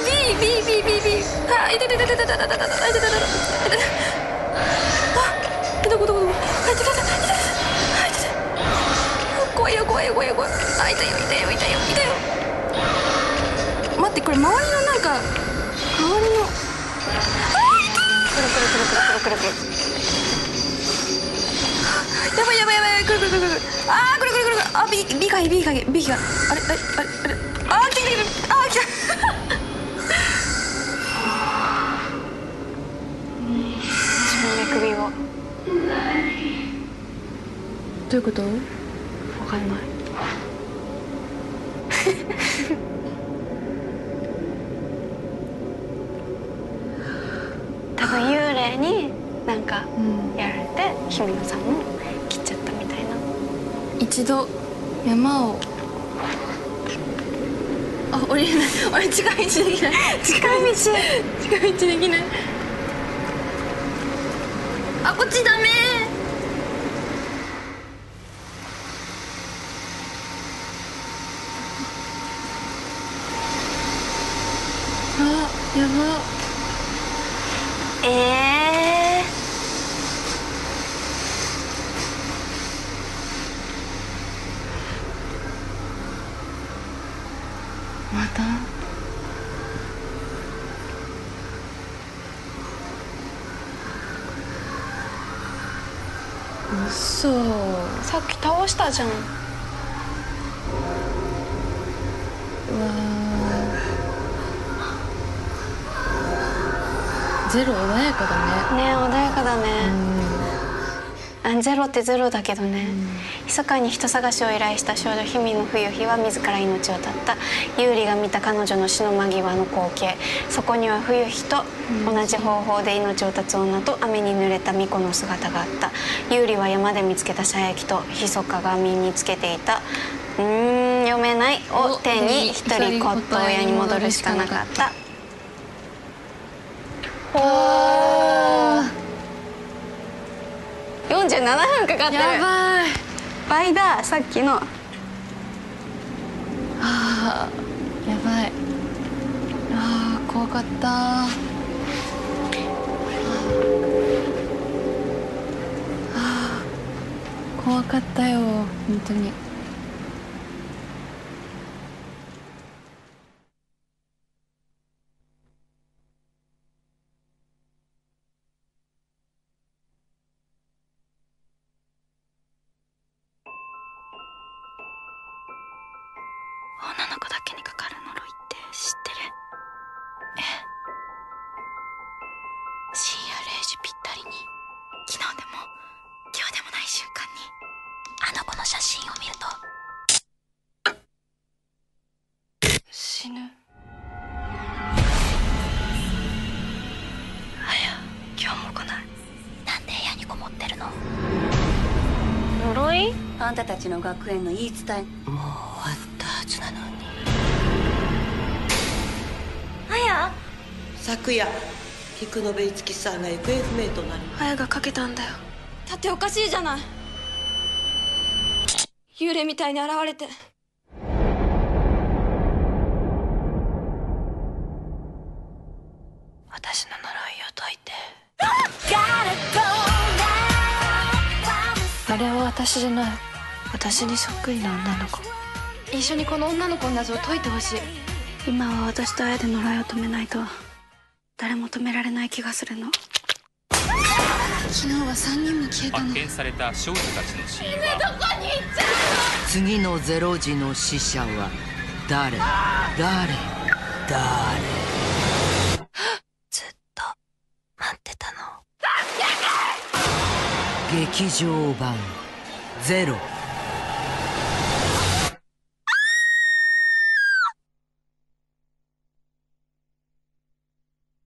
う B B B B B あいたいたいたいたいたいたいたいたいたいたあどこどこどこあいたいたいたいよ怖いよ怖いよ怖いあいたよいたよいたよいたよ。待ってこれ周りのなんか周りの。くるくるくるくるくるくるくるやばいやばいやばい。くるくるくるくるあーくるくるくるあ B B がいい B がいい B があれあれあれあれ。あー来た来た。あー来た自分で首を。どういうこと？わかんないなんかうん。やられて日比野さんも切っちゃったみたいな。一度山を。あ降りれない。あれ近い道できない。近い道。近い道できない。あこっちダメあやばええまた嘘さっき倒したじゃん。うわー。ゼロ穏やかだね。ね穏やかだね、あゼロってゼロだけどね、密かに人探しを依頼した少女日々の冬日は自ら命を絶った。優里が見た彼女の死の間際の光景。そこには冬日と同じ方法で命を絶つ女と雨に濡れた巫女の姿があった。優里は山で見つけた射撃と密かが身につけていた。うーん読めない。を手に一人骨董屋に戻るしかなかった。あ47分かかってる。やばい。倍ださっきの。あーやばい。あー怖かった。あー怖かったよ本当に学園の言い伝えもう終わったはずなのにあや昨夜菊野部樹さんが行方不明となりあやがかけたんだよだっておかしいじゃない幽霊みたいに現れて私にそっくりな女の子。一緒にこの女の子の謎を解いてほしい。今は私とあやで呪いを止めないと。誰も止められない気がするの。昨日は3人も消えたの。発見された少女たちの死因は？次のゼロ時の死者は誰？誰？誰？ずっと待ってたの。劇場版ゼロ